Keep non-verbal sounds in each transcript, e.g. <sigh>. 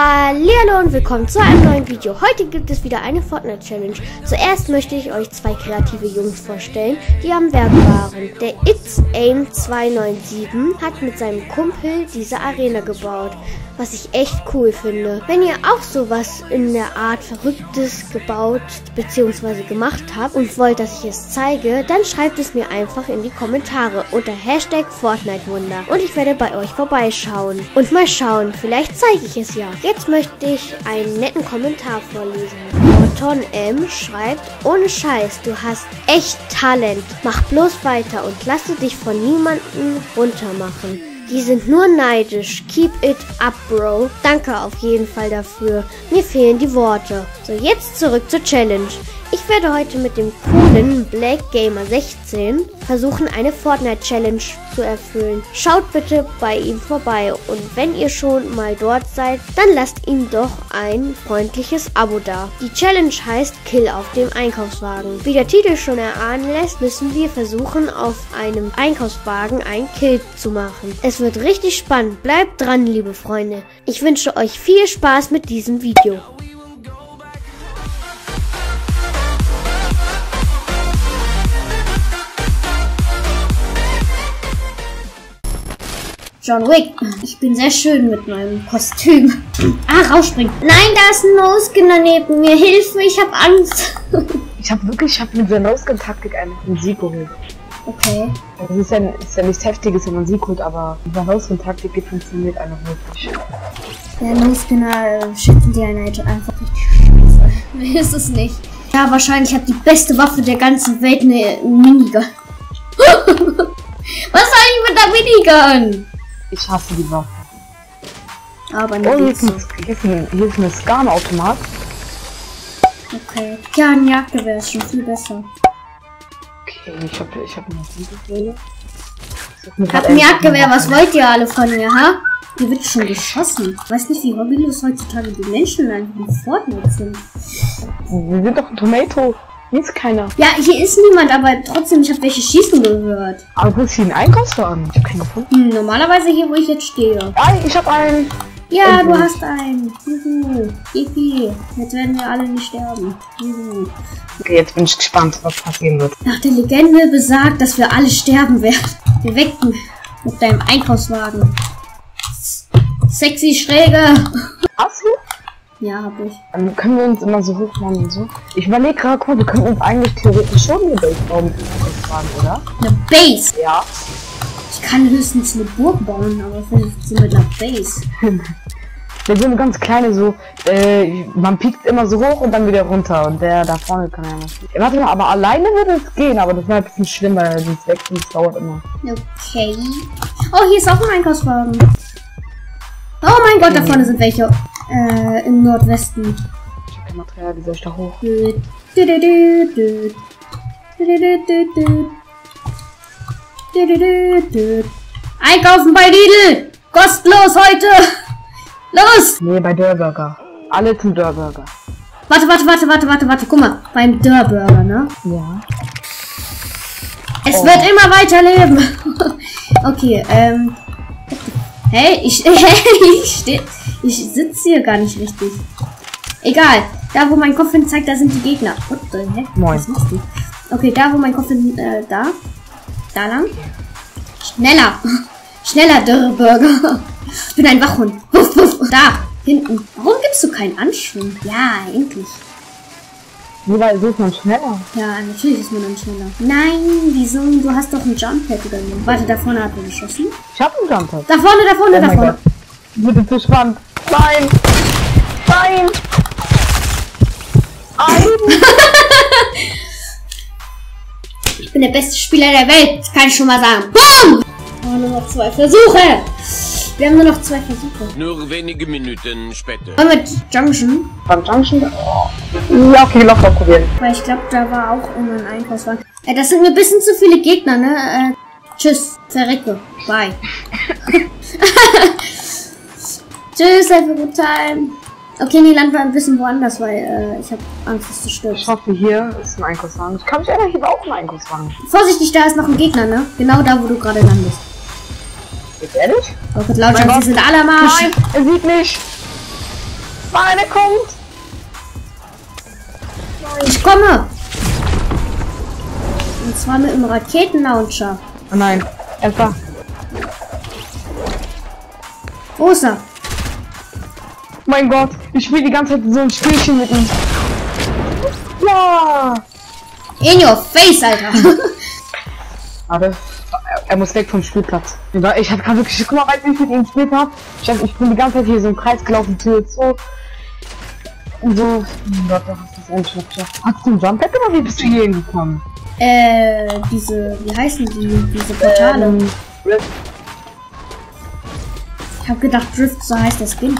Hallo und willkommen zu einem neuen Video. Heute gibt es wieder eine Fortnite Challenge. Zuerst möchte ich euch zwei kreative Jungs vorstellen, die am Werk waren. Der It's Aim 297 hat mit seinem Kumpel diese Arena gebaut, was ich echt cool finde. Wenn ihr auch sowas in der Art Verrücktes gebaut bzw. gemacht habt und wollt, dass ich es zeige, dann schreibt es mir einfach in die Kommentare unter Hashtag Fortnite Wunder und ich werde bei euch vorbeischauen. Und mal schauen, vielleicht zeige ich es ja. Jetzt möchte ich einen netten Kommentar vorlesen. Morton M schreibt, ohne Scheiß, du hast echt Talent. Mach bloß weiter und lasse dich von niemandem runtermachen. Die sind nur neidisch. Keep it up, Bro. Danke auf jeden Fall dafür. Mir fehlen die Worte. So, jetzt zurück zur Challenge. Ich werde heute mit dem coolen Black Gamer 16 versuchen, eine Fortnite Challenge zu erfüllen. Schaut bitte bei ihm vorbei und wenn ihr schon mal dort seid, dann lasst ihm doch ein freundliches Abo da. Die Challenge heißt Kill auf dem Einkaufswagen. Wie der Titel schon erahnen lässt, müssen wir versuchen, auf einem Einkaufswagen ein Kill zu machen. Es wird richtig spannend. Bleibt dran, liebe Freunde. Ich wünsche euch viel Spaß mit diesem Video. John Wick. Ich bin sehr schön mit meinem Kostüm. Ah, rausspringen. Nein, da ist ein Noskin neben mir. Hilf mir, ich hab Angst. <laughs> Ich habe wirklich, ich habe mit der No-Skin-Taktik einen Sieg geholt. Okay. Das ist ja, ist ja nichts Heftiges, wenn man Sieg holt, aber über No-Skin-Taktik funktioniert eine wirklich. Der Noskinner schützen die Einheit einfach richtig scheiße. <laughs> Ist es nicht. Ja, wahrscheinlich hat die beste Waffe der ganzen Welt eine Minigun. <laughs> Was soll ich mit der Minigun? Ich hasse die Waffe. Aber Oh, hier nicht ist ein, hier ist ein, hier ist ein Scan-Automat. Okay. Ja, ein Jagdgewehr ist schon viel besser. Okay, ich habe ich hab eine Siegeswelle. Ich hab ein Jagdgewehr, was wollt ihr alle von mir, ha? Hier wird schon geschossen. Ich weiß nicht, wie hobbylos heutzutage die Menschen in Fortnite sind. Wir sind doch ein Tomato. Hier ist keiner. Ja, hier ist niemand, aber trotzdem, ich habe welche schießen gehört. Aber wo ist hier ein Einkaufswagen? Ich hab keinen gefunden. Hm, normalerweise hier, wo ich jetzt stehe. Ei, ich hab einen. Ja, du Mhm. hast einen. Juhu. Yippie. Jetzt werden wir alle nicht sterben. Juhu. Okay, jetzt bin ich gespannt, was passieren wird. Nach der Legende besagt, dass wir alle sterben werden. Wir wecken mit deinem Einkaufswagen. Sexy Schräge. Hast du? Ja, hab ich. Dann können wir uns immer so hoch machen und so. Ich überlege gerade, guck wir können uns eigentlich theoretisch schon eine Base bauen oder? Eine Base. Ja. Ich kann höchstens eine Burg bauen, aber vielleicht so mit einer Base. Der so eine ganz kleine, so, äh, man piekt immer so hoch und dann wieder runter. Und der da vorne kann ja. Ja, warte mal, aber alleine würde es gehen, aber das wäre ein bisschen schlimm, weil er sonst weg und es dauert immer. Okay. Oh, hier ist auch ein Einkaufswagen. Oh mein Gott, da vorne sind welche. Äh, im Nordwesten. Ich hab kein Material, wie soll ich da hoch? Einkaufen bei Lidl! Kostenlos heute! <laughs> Los! Nee, bei Dörrburger. Alle zum Dörrburger. Warte, warte, warte, warte, warte, warte. Guck mal, beim Dörrburger, ne? Ja. Es Oh. wird immer weiterleben. <laughs> okay, ähm. Hey, ich, <laughs> ich, steh, ich sitze hier gar nicht richtig. Egal. Da, wo mein Kopf hin zeigt, da sind die Gegner. What the heck? Moin. Was machst du? Okay, da, wo mein Kopf hin, äh, da. Da lang. Schneller. <laughs> Schneller, Dörrburger. Ich bin ein Wachhund. Wuff, wuff. Da, hinten. Warum gibst du keinen Anschwung? Ja, endlich. Nur weil so ist man schneller. Ja, natürlich ist man dann schneller. Nein, wieso? Du hast doch ein Jump Pad oder so. Warte, da vorne hat er geschossen. Ich hab einen Jumper. Da vorne, da vorne, Oh da vorne. Gott. Bitte zu spannend. Nein! Nein! Nein! <laughs> Ich bin der beste Spieler der Welt, das kann ich schon mal sagen. Boom! Oh, nur noch zwei Versuche. Wir haben nur noch zwei Versuche. Nur wenige Minuten später. Wollen wir Junction? Beim Junction? Ja, okay, locker probieren. Weil ich glaube, da war auch immer ein Einkaufswagen. Äh, das sind mir ein bisschen zu viele Gegner, ne? Äh, tschüss. Verrecke. Bye. <laughs> Tschüss, a good time. Okay, nee, land war ein bisschen woanders, weil äh, ich habe Angst, dass du Ich stirbst. hoffe, hier ist ein Einkaufswagen. Ich kann mich erinnern, hier war auch ein Einkaufswagen. Vorsichtig, da ist noch ein Gegner, ne? Genau da, wo du gerade landest. Ist ehrlich? Mein Gott. sie sind alle am Arsch. Nein, er sieht mich. Nein, er kommt. Ich komme. Und zwar mit einem Raketenlauncher. Oh nein, er ist da. Großer. Mein Gott, ich spiele die ganze Zeit so ein Spielchen mit ihm. Ja. In your face, Alter. <laughs> Warte, er, muss weg vom Spielplatz. Ich hab gerade wirklich, guck mal, du, wie ich mit ihm gespielt habe? Ich, hab, ich bin die ganze Zeit hier so im Kreis gelaufen, Tür zu. Und so. Oh Gott, was ist das endlich noch geschafft? Hast du ein Jump Pad oder wie bist du hier hingekommen? äh, diese, wie heißen die? Diese Portale. Ähm, Rift. Ich hab gedacht, Drift, so heißt der Skin.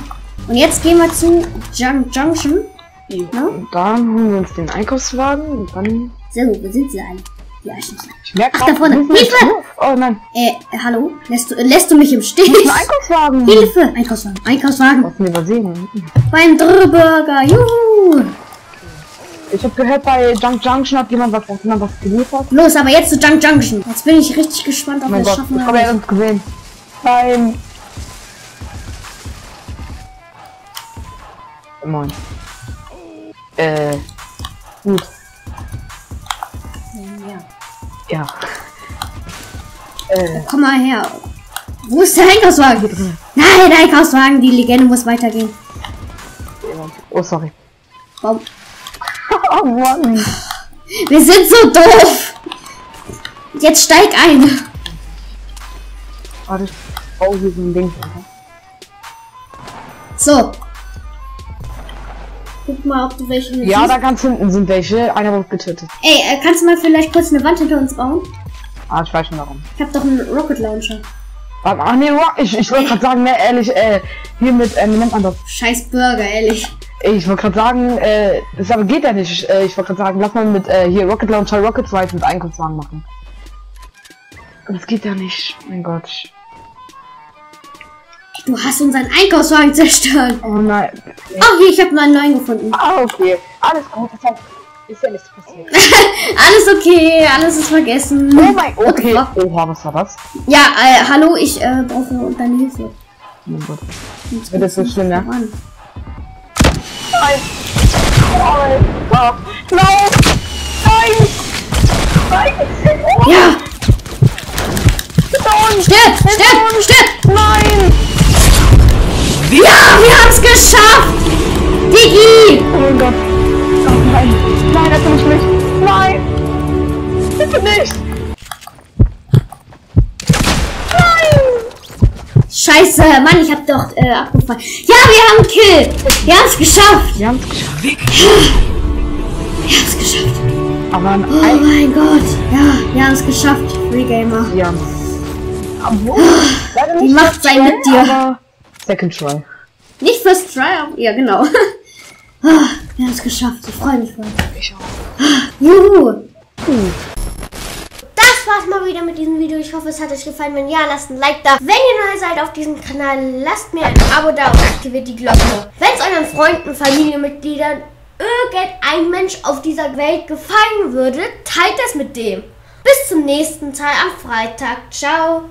Und jetzt gehen wir zu Jun Junction. Ja? Und dann holen wir uns den Einkaufswagen und dann. Sehr gut, wo sind sie alle? Die Arschlöcher. Ich merke Ach, da vorne. Hilfe! Oh nein, Äh, hallo? Lässt du, lässt du mich im Stich? ein Einkaufswagen. Hilfe! Einkaufswagen, Einkaufswagen. Was wir übersehen. Beim Drrburger, juhu! Ich habe gehört, bei Junk Junction hat jemand was, hat jemand was geliefert. Los, aber jetzt zu Junk Junction. Jetzt bin ich richtig gespannt, ob wir es schaffen ich habe ja uns gesehen. Nein. Moin. Äh, gut, Ja. ja. Äh, Komm mal her. Wo ist der Einkaufswagen? Nein, der Einkaufswagen, die Legende muss weitergehen. oh sorry. Baum. <laughs> Oh Mann. Wir sind so doof. Jetzt steig ein. Warte, ich baue hier so ein Ding. So. Guck mal, ob du welche Ja, siehst. da ganz hinten sind welche. Einer wurde getötet. Ey, äh, kannst du mal vielleicht kurz eine Wand hinter uns bauen? Ah, ich weiß schon warum. Ich hab doch einen Rocket Launcher. Ach nee, Rock- ich, ich wollte gerade sagen, ne, ehrlich, äh, hier mit, äh, nennt man das? Scheiß Burger, ehrlich. Ich wollte gerade sagen, äh, das aber geht ja nicht. Äh, ich wollte gerade sagen, lass mal mit äh, hier Rocket Launcher Rocket Rifle mit Einkaufswagen machen. Das geht ja nicht. Mein Gott. Du hast unseren Einkaufswagen zerstört. Oh nein. Oh, hier, ich habe einen neuen gefunden. Ah, okay. Alles gut. Ist ja, ist ja nichts passiert. <laughs> Alles okay, alles ist vergessen. Oh mein the Okay. fuck? Oha, was war das? Ja, äh, hallo, ich äh, brauche deine Hilfe. Oh mein Gott. Jetzt Wird das so schlimm, ja? Nein. Gott. Nein. Nein. Nein. Oh, Ja, stirb, stirb, stirb. Nein. Ja, wir haben's geschafft. Digi. Oh mein Gott. Oh nein. Nein, das bin ich nicht. Nein. Bitte nicht. Scheiße, Mann, ich hab doch äh, abgefallen. Ja, wir haben Kill. Wir haben's geschafft. Wir haben es geschafft. Wir haben's geschafft. Aber ein Oh mein Gott. Ja, wir haben's geschafft. Free Gamer. Haben Obwohl, leider Die Macht sei mit dir. Second try. Nicht First Try, aber ja, genau. <laughs> Ah, wir haben's geschafft. Ich freue mich voll. Ich auch. Juhu. Das war's mal wieder mit diesem Video. Ich hoffe, es hat euch gefallen. Wenn ja, lasst ein Like da. Wenn ihr neu seid auf diesem Kanal, lasst mir ein Abo da und aktiviert die Glocke. Wenn es euren Freunden, Familienmitgliedern, irgendein Mensch auf dieser Welt gefallen würde, teilt das mit dem. Bis zum nächsten Teil am Freitag. Ciao.